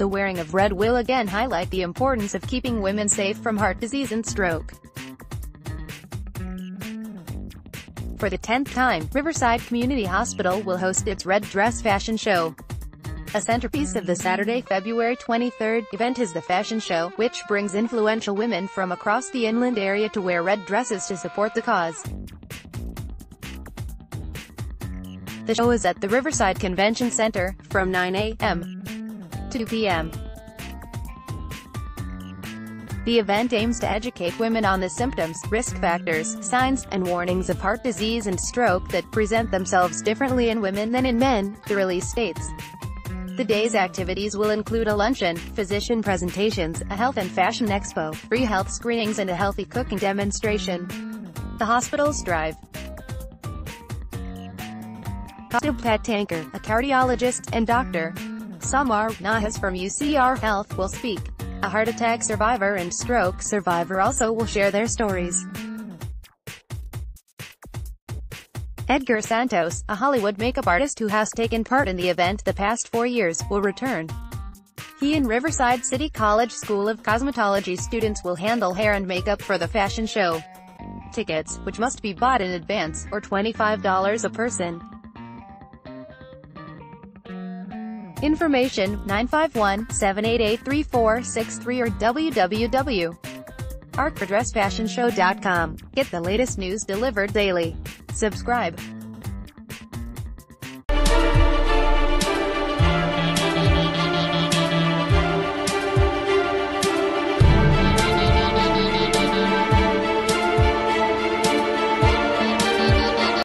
The wearing of red will again highlight the importance of keeping women safe from heart disease and stroke. For the 10th time, Riverside Community Hospital will host its Red Dress Fashion Show. A centerpiece of the Saturday, February 23 event is the fashion show, which brings influential women from across the inland area to wear red dresses to support the cause. The show is at the Riverside Convention Center, from 9 a.m. 2 p.m. The event aims to educate women on the symptoms, risk factors, signs, and warnings of heart disease and stroke that present themselves differently in women than in men, the release states. The day's activities will include a luncheon, physician presentations, a health and fashion expo, free health screenings and a healthy cooking demonstration. The hospital's drive. Pat Tanker, a cardiologist and doctor, Samar Nahas from UCR Health will speak. A heart attack survivor and stroke survivor also will share their stories. Edgar Santos, a Hollywood makeup artist who has taken part in the event the past four years, will return. He and Riverside City College School of Cosmetology students will handle hair and makeup for the fashion show. Tickets, which must be bought in advance, or $25 a person. Information, 951-788-3463 or www.artredressfashionshow.com. Get the latest news delivered daily. Subscribe.